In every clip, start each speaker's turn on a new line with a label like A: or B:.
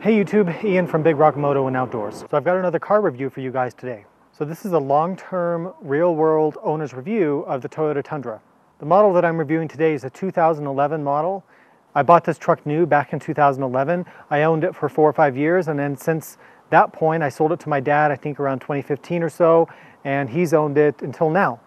A: Hey YouTube, Ian from Big Rock Moto and Outdoors. So I've got another car review for you guys today. So this is a long-term, real-world owner's review of the Toyota Tundra. The model that I'm reviewing today is a 2011 model. I bought this truck new back in 2011. I owned it for four or five years and then since that point I sold it to my dad I think around 2015 or so and he's owned it until now.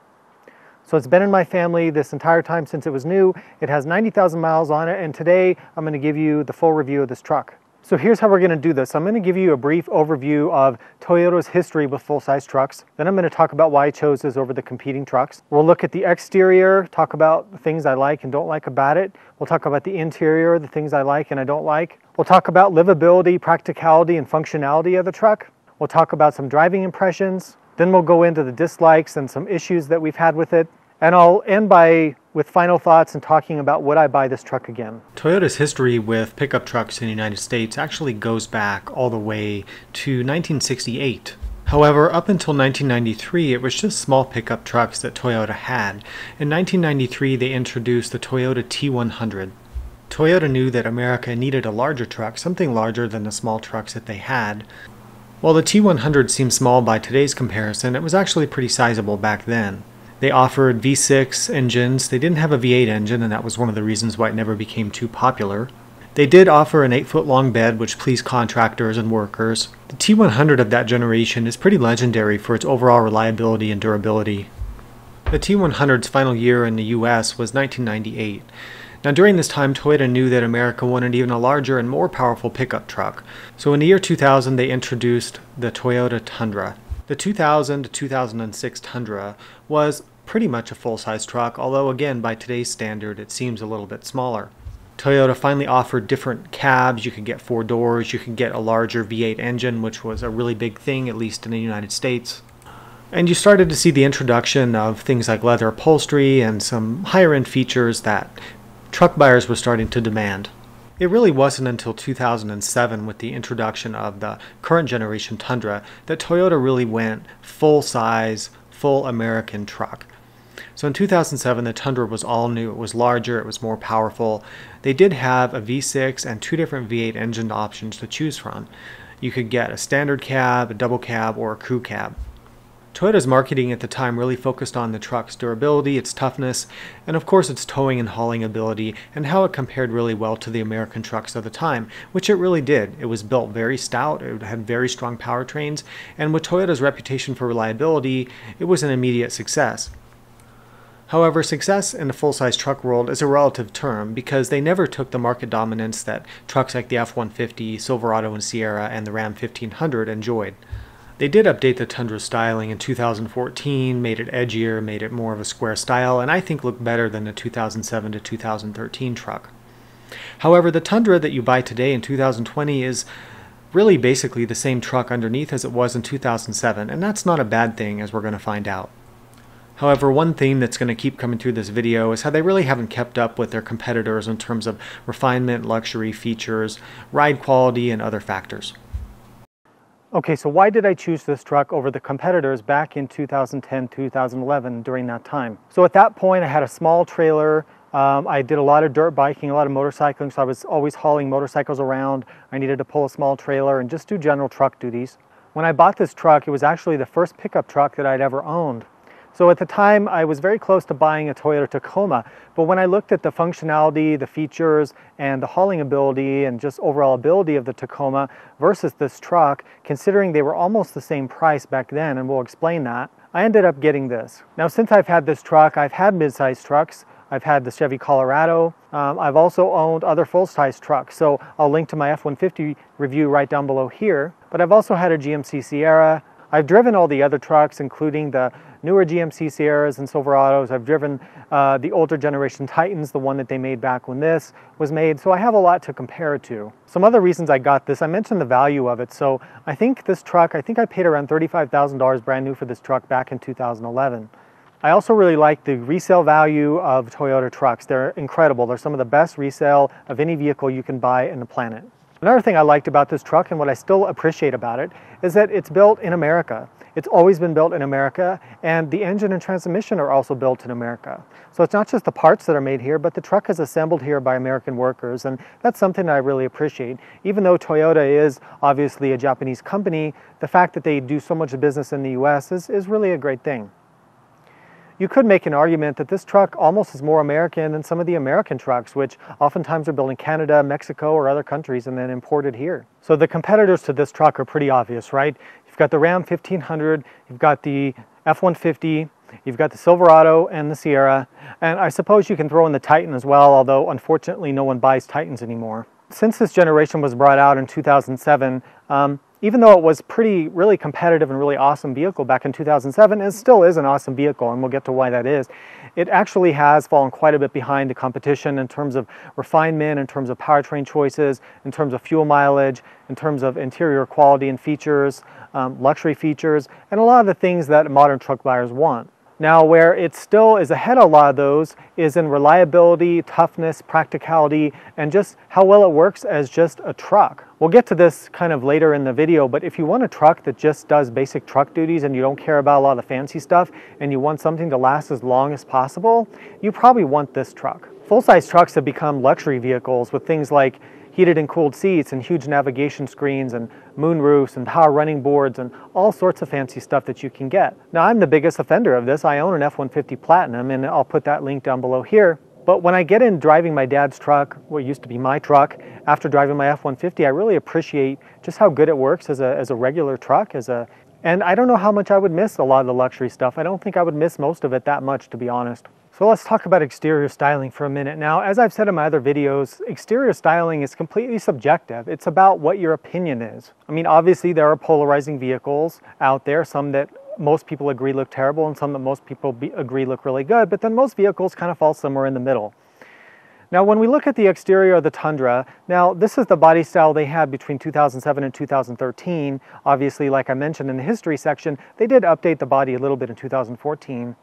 A: So it's been in my family this entire time since it was new. It has 90,000 miles on it and today I'm going to give you the full review of this truck. So here's how we're going to do this. I'm going to give you a brief overview of Toyota's history with full-size trucks. Then I'm going to talk about why I chose this over the competing trucks. We'll look at the exterior, talk about the things I like and don't like about it. We'll talk about the interior, the things I like and I don't like. We'll talk about livability, practicality, and functionality of the truck. We'll talk about some driving impressions. Then we'll go into the dislikes and some issues that we've had with it. And I'll end by with final thoughts and talking about would I buy this truck again.
B: Toyota's history with pickup trucks in the United States actually goes back all the way to 1968. However, up until 1993, it was just small pickup trucks that Toyota had. In 1993, they introduced the Toyota T100. Toyota knew that America needed a larger truck, something larger than the small trucks that they had. While the T100 seems small by today's comparison, it was actually pretty sizable back then. They offered V6 engines. They didn't have a V8 engine, and that was one of the reasons why it never became too popular. They did offer an 8 foot long bed, which pleased contractors and workers. The T100 of that generation is pretty legendary for its overall reliability and durability. The T100's final year in the US was 1998. Now, during this time, Toyota knew that America wanted even a larger and more powerful pickup truck. So, in the year 2000, they introduced the Toyota Tundra. The 2000 to 2006 Tundra was pretty much a full-size truck, although again, by today's standard, it seems a little bit smaller. Toyota finally offered different cabs. You could get four doors, you could get a larger V8 engine, which was a really big thing, at least in the United States. And you started to see the introduction of things like leather upholstery and some higher end features that truck buyers were starting to demand. It really wasn't until 2007 with the introduction of the current generation Tundra that Toyota really went full size, full American truck. So in 2007, the Tundra was all new. It was larger, it was more powerful. They did have a V6 and two different V8 engine options to choose from. You could get a standard cab, a double cab, or a crew cab. Toyota's marketing at the time really focused on the truck's durability, its toughness, and of course its towing and hauling ability, and how it compared really well to the American trucks of the time, which it really did. It was built very stout, it had very strong powertrains, and with Toyota's reputation for reliability, it was an immediate success. However, success in the full-size truck world is a relative term because they never took the market dominance that trucks like the F-150, Silverado and Sierra, and the Ram 1500 enjoyed. They did update the Tundra styling in 2014, made it edgier, made it more of a square style, and I think looked better than the 2007 to 2013 truck. However, the Tundra that you buy today in 2020 is really basically the same truck underneath as it was in 2007, and that's not a bad thing as we're going to find out. However, one theme that's going to keep coming through this video is how they really haven't kept up with their competitors in terms of refinement, luxury, features, ride quality, and other factors.
A: Okay, so why did I choose this truck over the competitors back in 2010, 2011 during that time? So at that point, I had a small trailer. Um, I did a lot of dirt biking, a lot of motorcycling, so I was always hauling motorcycles around. I needed to pull a small trailer and just do general truck duties. When I bought this truck, it was actually the first pickup truck that I'd ever owned. So at the time, I was very close to buying a Toyota Tacoma, but when I looked at the functionality, the features, and the hauling ability and just overall ability of the Tacoma versus this truck, considering they were almost the same price back then, and we'll explain that, I ended up getting this. Now, since I've had this truck, I've had mid-sized trucks. I've had the Chevy Colorado. Um, I've also owned other full-size trucks, so I'll link to my F-150 review right down below here. But I've also had a GMC Sierra. I've driven all the other trucks, including the newer GMC Sierras and Silverados. I've driven uh, the older generation Titans, the one that they made back when this was made. So I have a lot to compare it to. Some other reasons I got this, I mentioned the value of it. So I think this truck, I think I paid around $35,000 brand new for this truck back in 2011. I also really like the resale value of Toyota trucks. They're incredible. They're some of the best resale of any vehicle you can buy in the planet. Another thing I liked about this truck and what I still appreciate about it is that it's built in America. It's always been built in America, and the engine and transmission are also built in America. So it's not just the parts that are made here, but the truck is assembled here by American workers, and that's something that I really appreciate. Even though Toyota is obviously a Japanese company, the fact that they do so much business in the US is, is really a great thing. You could make an argument that this truck almost is more American than some of the American trucks, which oftentimes are built in Canada, Mexico, or other countries and then imported here. So the competitors to this truck are pretty obvious, right? You've got the Ram 1500, you've got the F-150, you've got the Silverado and the Sierra, and I suppose you can throw in the Titan as well, although unfortunately no one buys Titans anymore. Since this generation was brought out in 2007, um, even though it was pretty really competitive and really awesome vehicle back in 2007 it still is an awesome vehicle and we'll get to why that is. It actually has fallen quite a bit behind the competition in terms of refinement in terms of powertrain choices in terms of fuel mileage in terms of interior quality and features um, luxury features and a lot of the things that modern truck buyers want now, where it still is ahead of a lot of those is in reliability, toughness, practicality, and just how well it works as just a truck. We'll get to this kind of later in the video, but if you want a truck that just does basic truck duties and you don't care about a lot of the fancy stuff and you want something to last as long as possible, you probably want this truck. Full-size trucks have become luxury vehicles with things like heated and cooled seats and huge navigation screens and moon roofs and power running boards and all sorts of fancy stuff that you can get. Now I'm the biggest offender of this. I own an F-150 Platinum and I'll put that link down below here. But when I get in driving my dad's truck, what used to be my truck, after driving my F-150, I really appreciate just how good it works as a, as a regular truck, as a, and I don't know how much I would miss a lot of the luxury stuff. I don't think I would miss most of it that much, to be honest. So let's talk about exterior styling for a minute. Now, as I've said in my other videos, exterior styling is completely subjective. It's about what your opinion is. I mean, obviously there are polarizing vehicles out there, some that most people agree look terrible and some that most people be, agree look really good, but then most vehicles kind of fall somewhere in the middle. Now, when we look at the exterior of the Tundra, now this is the body style they had between 2007 and 2013. Obviously, like I mentioned in the history section, they did update the body a little bit in 2014.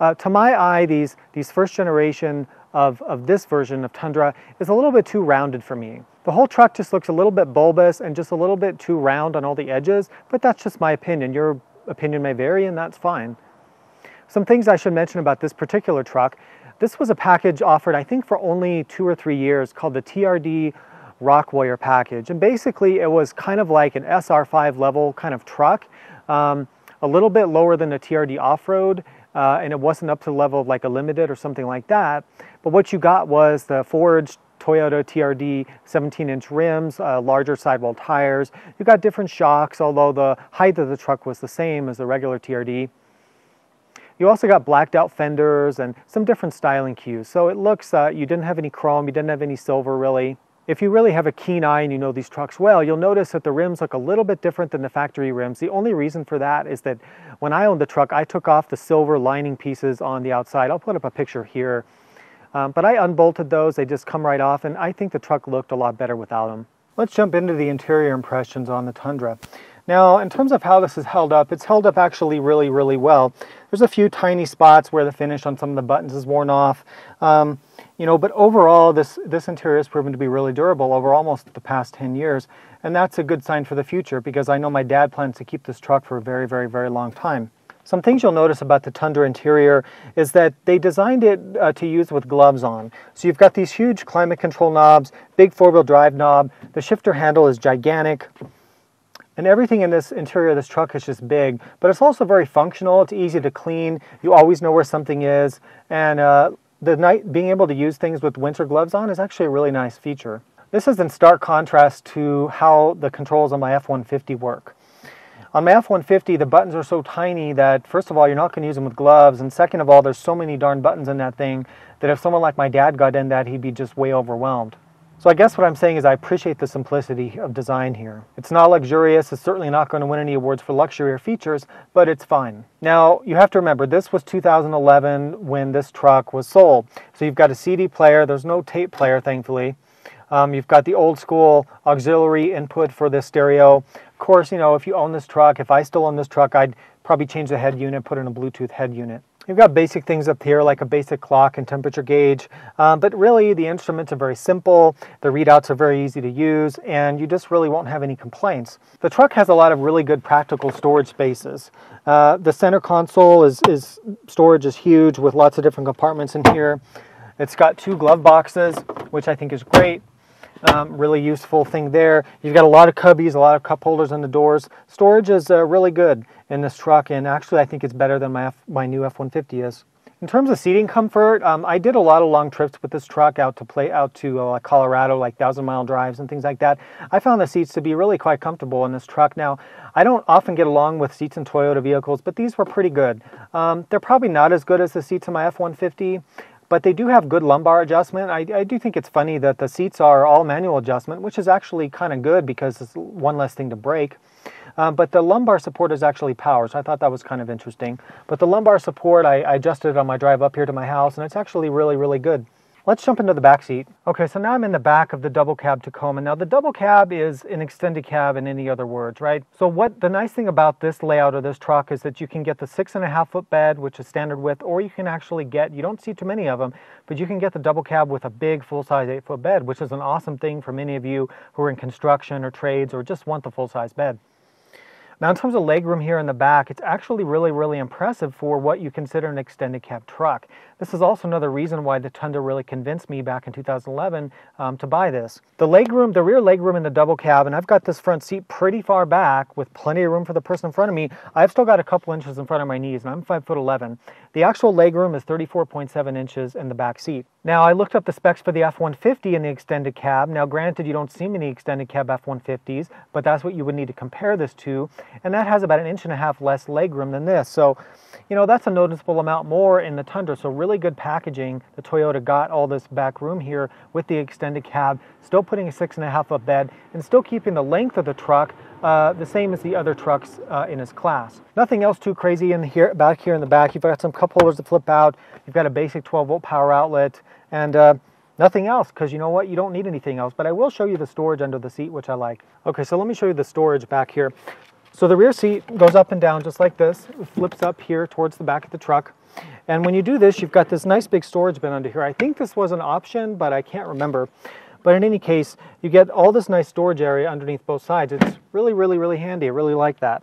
A: Uh, to my eye, these, these first generation of, of this version of Tundra is a little bit too rounded for me. The whole truck just looks a little bit bulbous and just a little bit too round on all the edges, but that's just my opinion. Your opinion may vary and that's fine. Some things I should mention about this particular truck. This was a package offered, I think, for only two or three years called the TRD Rock Warrior package. And basically it was kind of like an SR5 level kind of truck, um, a little bit lower than a TRD off-road uh, and it wasn't up to the level of like a limited or something like that. But what you got was the forged Toyota TRD 17 inch rims, uh, larger sidewall tires. You got different shocks, although the height of the truck was the same as the regular TRD. You also got blacked out fenders and some different styling cues. So it looks, uh, you didn't have any chrome, you didn't have any silver really. If you really have a keen eye and you know these trucks well, you'll notice that the rims look a little bit different than the factory rims. The only reason for that is that when I owned the truck, I took off the silver lining pieces on the outside. I'll put up a picture here. Um, but I unbolted those, they just come right off, and I think the truck looked a lot better without them. Let's jump into the interior impressions on the Tundra. Now, in terms of how this is held up, it's held up actually really, really well. There's a few tiny spots where the finish on some of the buttons is worn off. Um, you know, but overall, this, this interior has proven to be really durable over almost the past 10 years. And that's a good sign for the future because I know my dad plans to keep this truck for a very, very, very long time. Some things you'll notice about the Tundra interior is that they designed it uh, to use with gloves on. So you've got these huge climate control knobs, big four-wheel drive knob, the shifter handle is gigantic, and everything in this interior of this truck is just big, but it's also very functional. It's easy to clean. You always know where something is. And uh, the night being able to use things with winter gloves on is actually a really nice feature. This is in stark contrast to how the controls on my F-150 work. On my F-150, the buttons are so tiny that first of all, you're not going to use them with gloves, and second of all, there's so many darn buttons in that thing that if someone like my dad got in that, he'd be just way overwhelmed. So I guess what I'm saying is I appreciate the simplicity of design here. It's not luxurious, it's certainly not going to win any awards for luxury or features, but it's fine. Now, you have to remember, this was 2011 when this truck was sold. So you've got a CD player, there's no tape player, thankfully. Um, you've got the old school auxiliary input for this stereo. Of course, you know, if you own this truck, if I still own this truck, I'd probably change the head unit, put in a Bluetooth head unit. You've got basic things up here like a basic clock and temperature gauge, um, but really the instruments are very simple, the readouts are very easy to use, and you just really won't have any complaints. The truck has a lot of really good practical storage spaces. Uh, the center console is, is storage is huge with lots of different compartments in here. It's got two glove boxes, which I think is great. Um, really useful thing there. You've got a lot of cubbies, a lot of cup holders on the doors. Storage is uh, really good in this truck, and actually, I think it's better than my F, my new F-150 is. In terms of seating comfort, um, I did a lot of long trips with this truck out to play out to uh, Colorado, like thousand mile drives and things like that. I found the seats to be really quite comfortable in this truck. Now, I don't often get along with seats in Toyota vehicles, but these were pretty good. Um, they're probably not as good as the seats in my F-150 but they do have good lumbar adjustment. I, I, do think it's funny that the seats are all manual adjustment, which is actually kind of good because it's one less thing to break. Um, but the lumbar support is actually power, so I thought that was kind of interesting. But the lumbar support, I, I adjusted it on my drive up here to my house, and it's actually really, really good. Let's jump into the back seat. Okay, so now I'm in the back of the double cab Tacoma. Now the double cab is an extended cab in any other words, right? So what the nice thing about this layout of this truck is that you can get the six and a half foot bed, which is standard width, or you can actually get, you don't see too many of them, but you can get the double cab with a big full size eight foot bed, which is an awesome thing for many of you who are in construction or trades or just want the full size bed. Now in terms of legroom here in the back, it's actually really, really impressive for what you consider an extended cab truck. This is also another reason why the Tundra really convinced me back in 2011 um, to buy this. The legroom, the rear legroom in the double cab, and I've got this front seat pretty far back with plenty of room for the person in front of me. I've still got a couple inches in front of my knees and I'm 5 foot 11. The actual legroom is 34.7 inches in the back seat. Now I looked up the specs for the F-150 in the extended cab. Now granted you don't see many extended cab F-150s, but that's what you would need to compare this to. And that has about an inch and a half less legroom than this. So, you know, that's a noticeable amount more in the Tundra. So really good packaging. The Toyota got all this back room here with the extended cab, still putting a six and a half foot bed and still keeping the length of the truck uh, the same as the other trucks uh, in his class. Nothing else too crazy in here, back here in the back. You've got some cup holders to flip out. You've got a basic 12 volt power outlet and uh, nothing else because you know what? You don't need anything else. But I will show you the storage under the seat, which I like. Okay, so let me show you the storage back here. So the rear seat goes up and down just like this. It flips up here towards the back of the truck. And when you do this, you've got this nice big storage bin under here. I think this was an option, but I can't remember. But in any case, you get all this nice storage area underneath both sides. It's really, really, really handy. I really like that.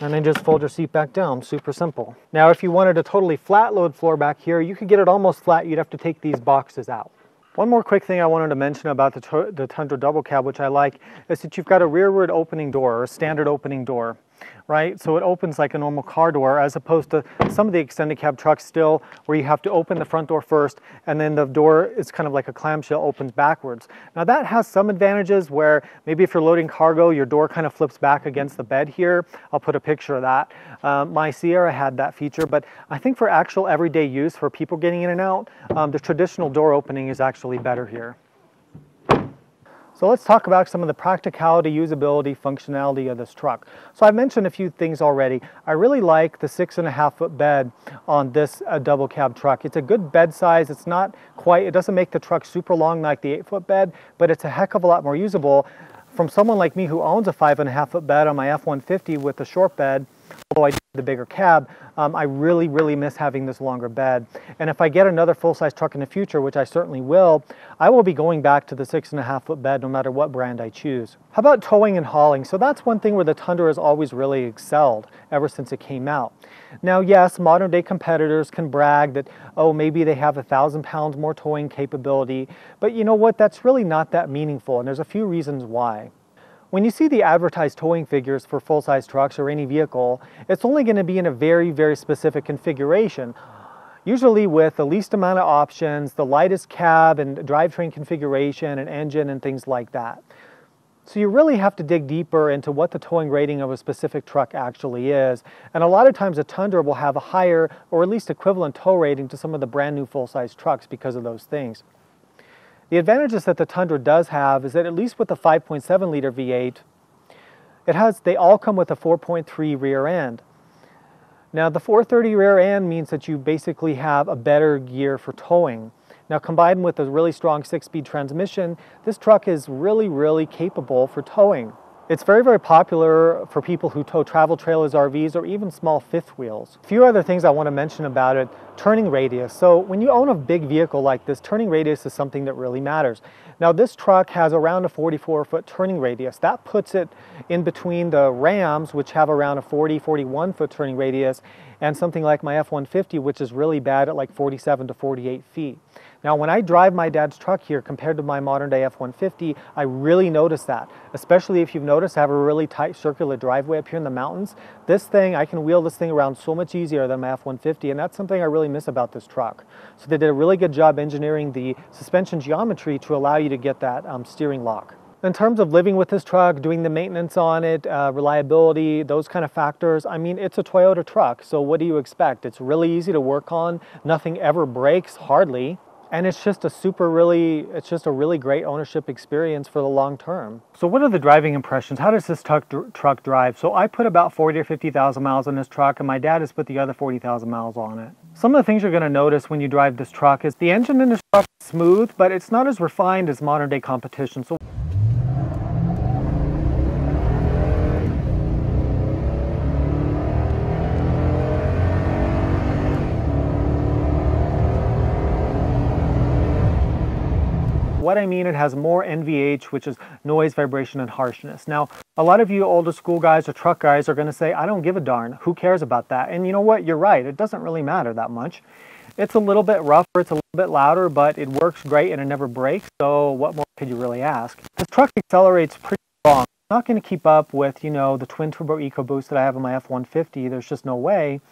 A: And then just fold your seat back down, super simple. Now if you wanted a totally flat load floor back here, you could get it almost flat, you'd have to take these boxes out. One more quick thing I wanted to mention about the, the Tundra double cab, which I like, is that you've got a rearward opening door, or a standard opening door right? So it opens like a normal car door as opposed to some of the extended cab trucks still where you have to open the front door first and then the door is kind of like a clamshell opens backwards. Now that has some advantages where maybe if you're loading cargo, your door kind of flips back against the bed here. I'll put a picture of that. Um, my Sierra had that feature, but I think for actual everyday use for people getting in and out, um, the traditional door opening is actually better here. So let's talk about some of the practicality, usability, functionality of this truck. So I've mentioned a few things already. I really like the six and a half foot bed on this uh, double cab truck. It's a good bed size. It's not quite, it doesn't make the truck super long like the eight foot bed, but it's a heck of a lot more usable. From someone like me who owns a five and a half foot bed on my F-150 with a short bed, although I do the bigger cab, um, I really, really miss having this longer bed. And if I get another full-size truck in the future, which I certainly will, I will be going back to the six and a half foot bed no matter what brand I choose. How about towing and hauling? So that's one thing where the Tundra has always really excelled ever since it came out. Now, yes, modern day competitors can brag that, oh, maybe they have a thousand pounds more towing capability, but you know what? That's really not that meaningful, and there's a few reasons why. When you see the advertised towing figures for full-size trucks or any vehicle, it's only going to be in a very, very specific configuration. Usually with the least amount of options, the lightest cab and drivetrain configuration and engine and things like that. So you really have to dig deeper into what the towing rating of a specific truck actually is. And a lot of times a Tundra will have a higher or at least equivalent tow rating to some of the brand new full-size trucks because of those things. The advantages that the Tundra does have is that at least with the 5.7 liter V8, it has, they all come with a 4.3 rear end. Now the 430 rear end means that you basically have a better gear for towing. Now combined with a really strong six-speed transmission, this truck is really, really capable for towing. It's very, very popular for people who tow travel trailers, RVs, or even small fifth wheels. A few other things I want to mention about it turning radius. So, when you own a big vehicle like this, turning radius is something that really matters. Now, this truck has around a 44 foot turning radius. That puts it in between the Rams, which have around a 40, 41 foot turning radius, and something like my F 150, which is really bad at like 47 to 48 feet. Now, when I drive my dad's truck here compared to my modern day F-150, I really notice that, especially if you've noticed I have a really tight circular driveway up here in the mountains. This thing, I can wheel this thing around so much easier than my F-150, and that's something I really miss about this truck. So they did a really good job engineering the suspension geometry to allow you to get that um, steering lock. In terms of living with this truck, doing the maintenance on it, uh, reliability, those kind of factors, I mean, it's a Toyota truck, so what do you expect? It's really easy to work on. Nothing ever breaks, hardly and it's just a super really it's just a really great ownership experience for the long term. So what are the driving impressions? How does this truck, truck drive? So i put about 40 or 50000 miles on this truck and my dad has put the other 40000 miles on it. Some of the things you're going to notice when you drive this truck is the engine in this truck is smooth but it's not as refined as modern day competition. So what I mean, it has more NVH, which is noise, vibration, and harshness. Now, a lot of you older school guys or truck guys are going to say, I don't give a darn. Who cares about that? And you know what? You're right. It doesn't really matter that much. It's a little bit rougher, it's a little bit louder, but it works great and it never breaks. So what more could you really ask? This truck accelerates pretty strong. Not going to keep up with, you know, the twin turbo EcoBoost that I have in my F-150. There's just no way.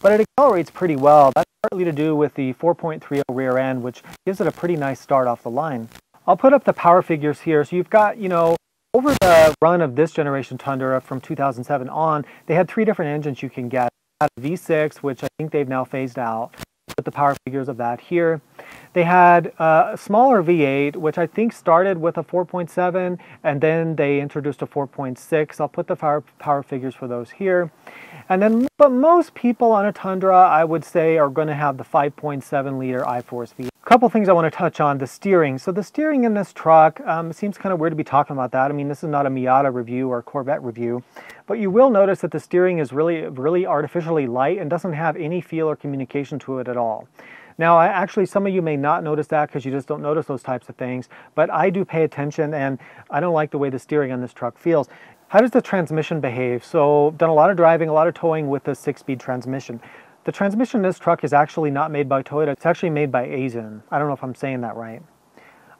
A: But it accelerates pretty well. That's partly to do with the 4.30 rear end, which gives it a pretty nice start off the line. I'll put up the power figures here. So you've got, you know, over the run of this generation Tundra from 2007 on, they had three different engines you can get. V6, which I think they've now phased out. Put the power figures of that here. They had a smaller V8, which I think started with a 4.7, and then they introduced a 4.6. I'll put the power, power figures for those here. And then, but most people on a Tundra, I would say, are going to have the 5.7 liter iForce V. A couple things I want to touch on, the steering. So the steering in this truck, um, seems kind of weird to be talking about that. I mean, this is not a Miata review or Corvette review, but you will notice that the steering is really, really artificially light and doesn't have any feel or communication to it at all. Now, I, actually, some of you may not notice that because you just don't notice those types of things, but I do pay attention and I don't like the way the steering on this truck feels. How does the transmission behave? So, done a lot of driving, a lot of towing with the six-speed transmission. The transmission in this truck is actually not made by Toyota. It's actually made by Aisin. I don't know if I'm saying that right.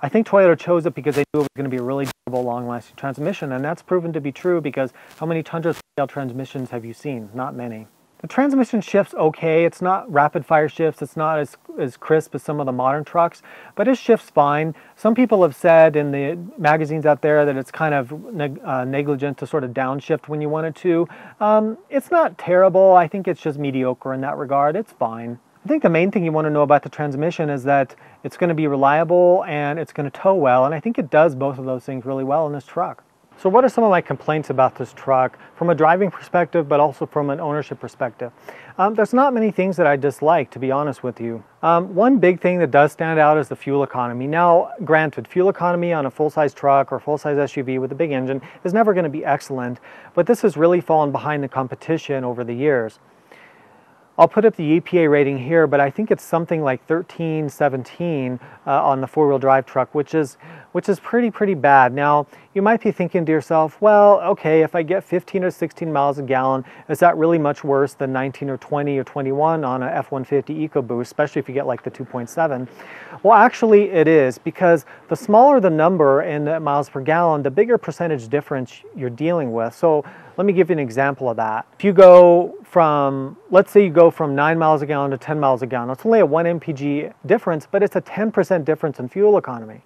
A: I think Toyota chose it because they knew it was going to be a really durable, long-lasting transmission, and that's proven to be true because how many Tundra scale transmissions have you seen? Not many. The transmission shifts okay. It's not rapid fire shifts. It's not as, as crisp as some of the modern trucks, but it shifts fine. Some people have said in the magazines out there that it's kind of neg uh, negligent to sort of downshift when you want it to. Um, it's not terrible. I think it's just mediocre in that regard. It's fine. I think the main thing you want to know about the transmission is that it's going to be reliable and it's going to tow well, and I think it does both of those things really well in this truck. So what are some of my complaints about this truck from a driving perspective, but also from an ownership perspective? Um, there's not many things that I dislike, to be honest with you. Um, one big thing that does stand out is the fuel economy. Now, granted, fuel economy on a full-size truck or full-size SUV with a big engine is never going to be excellent, but this has really fallen behind the competition over the years. I'll put up the EPA rating here, but I think it's something like 13, 17 uh, on the four-wheel drive truck, which is which is pretty, pretty bad. Now, you might be thinking to yourself, well, okay, if I get 15 or 16 miles a gallon, is that really much worse than 19 or 20 or 21 on a F-150 EcoBoost, especially if you get like the 2.7? Well, actually it is, because the smaller the number in miles per gallon, the bigger percentage difference you're dealing with. So let me give you an example of that. If you go from, let's say you go from 9 miles a gallon to 10 miles a gallon, it's only a 1 mpg difference, but it's a 10% difference in fuel economy.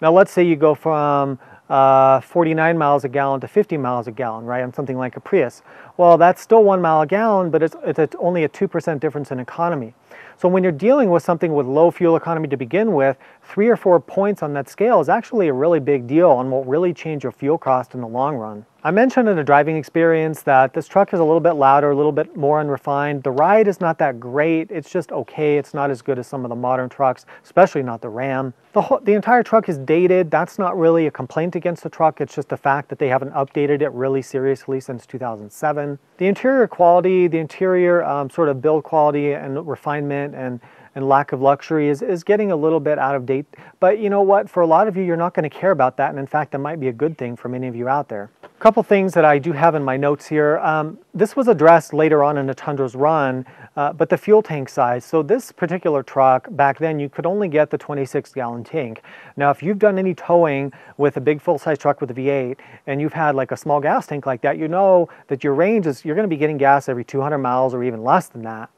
A: Now let's say you go from uh, 49 miles a gallon to 50 miles a gallon, right, on something like a Prius. Well, that's still one mile a gallon, but it's, it's only a 2% difference in economy. So when you're dealing with something with low fuel economy to begin with, three or four points on that scale is actually a really big deal and will really change your fuel cost in the long run. I mentioned in a driving experience that this truck is a little bit louder, a little bit more unrefined. The ride is not that great. It's just okay. It's not as good as some of the modern trucks, especially not the Ram. The, whole, the entire truck is dated. That's not really a complaint against the truck. It's just the fact that they haven't updated it really seriously since 2007. The interior quality, the interior um, sort of build quality and refinement and and lack of luxury is, is getting a little bit out of date. But you know what? For a lot of you, you're not going to care about that. And in fact, that might be a good thing for many of you out there. A couple things that I do have in my notes here. Um, this was addressed later on in the Tundra's run, uh, but the fuel tank size. So this particular truck, back then, you could only get the 26 gallon tank. Now, if you've done any towing with a big full-size truck with a V8, and you've had like a small gas tank like that, you know that your range is, you're going to be getting gas every 200 miles or even less than that.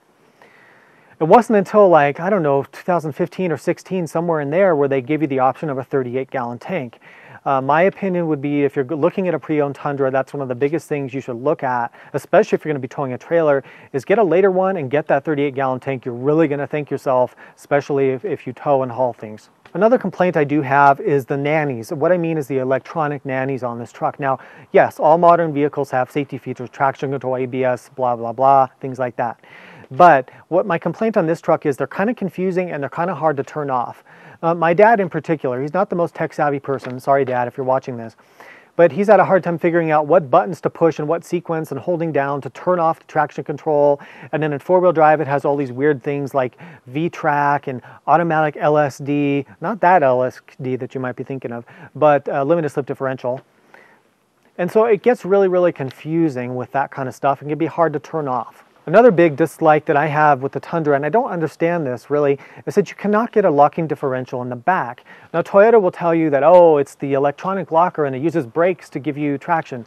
A: It wasn't until like, I don't know, 2015 or 16, somewhere in there, where they give you the option of a 38 gallon tank. Uh, my opinion would be if you're looking at a pre-owned Tundra, that's one of the biggest things you should look at, especially if you're going to be towing a trailer, is get a later one and get that 38 gallon tank. You're really going to thank yourself, especially if, if you tow and haul things. Another complaint I do have is the nannies. What I mean is the electronic nannies on this truck. Now, yes, all modern vehicles have safety features, traction control, ABS, blah, blah, blah, things like that. But what my complaint on this truck is they're kind of confusing and they're kind of hard to turn off. Uh, my dad in particular, he's not the most tech savvy person. Sorry, dad, if you're watching this. But he's had a hard time figuring out what buttons to push and what sequence and holding down to turn off the traction control. And then in four wheel drive, it has all these weird things like V-Track and automatic LSD. Not that LSD that you might be thinking of, but uh, limited slip differential. And so it gets really, really confusing with that kind of stuff and can be hard to turn off. Another big dislike that I have with the Tundra, and I don't understand this really, is that you cannot get a locking differential in the back. Now Toyota will tell you that, oh, it's the electronic locker and it uses brakes to give you traction.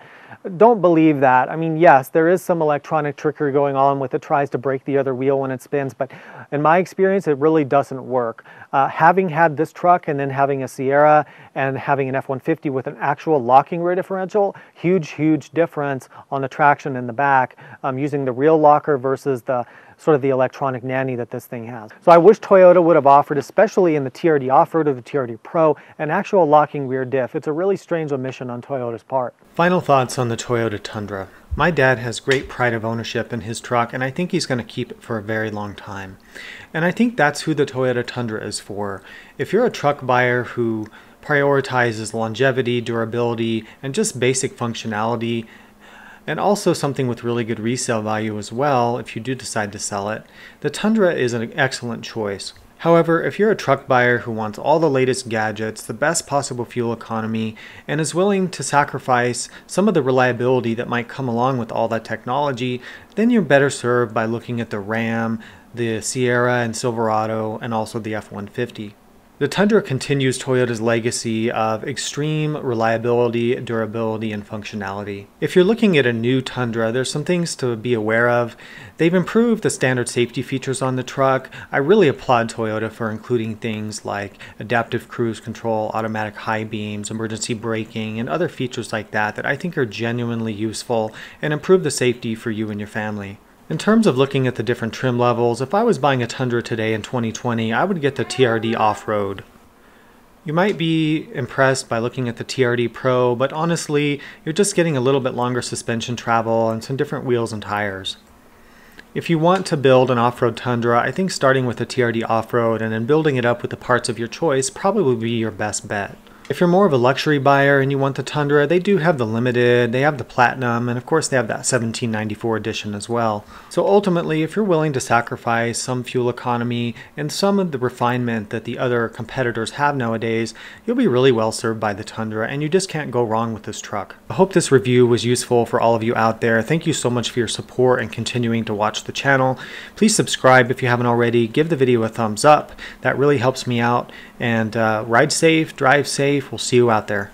A: Don't believe that. I mean, yes, there is some electronic trickery going on with it tries to break the other wheel when it spins, but in my experience, it really doesn't work. Uh, having had this truck and then having a Sierra and having an F-150 with an actual locking rear differential, huge, huge difference on the traction in the back um, using the real locker versus the sort of the electronic nanny that this thing has. So I wish Toyota would have offered, especially in the TRD Off-Road or the TRD Pro, an actual locking rear diff. It's a really strange omission on Toyota's part.
B: Final thoughts on the Toyota Tundra. My dad has great pride of ownership in his truck, and I think he's going to keep it for a very long time. And I think that's who the Toyota Tundra is for. If you're a truck buyer who prioritizes longevity, durability, and just basic functionality, and also something with really good resale value as well if you do decide to sell it, the Tundra is an excellent choice. However, if you're a truck buyer who wants all the latest gadgets, the best possible fuel economy, and is willing to sacrifice some of the reliability that might come along with all that technology, then you're better served by looking at the Ram, the Sierra and Silverado, and also the F-150. The Tundra continues Toyota's legacy of extreme reliability, durability, and functionality. If you're looking at a new Tundra, there's some things to be aware of. They've improved the standard safety features on the truck. I really applaud Toyota for including things like adaptive cruise control, automatic high beams, emergency braking, and other features like that that I think are genuinely useful and improve the safety for you and your family. In terms of looking at the different trim levels, if I was buying a Tundra today in 2020, I would get the TRD Off-Road. You might be impressed by looking at the TRD Pro, but honestly, you're just getting a little bit longer suspension travel and some different wheels and tires. If you want to build an off-road Tundra, I think starting with the TRD Off-Road and then building it up with the parts of your choice probably would be your best bet. If you're more of a luxury buyer and you want the Tundra, they do have the Limited, they have the Platinum, and of course they have that 1794 edition as well. So ultimately, if you're willing to sacrifice some fuel economy and some of the refinement that the other competitors have nowadays, you'll be really well served by the Tundra and you just can't go wrong with this truck. I hope this review was useful for all of you out there. Thank you so much for your support and continuing to watch the channel. Please subscribe if you haven't already. Give the video a thumbs up. That really helps me out. And uh, ride safe, drive We'll see you out there.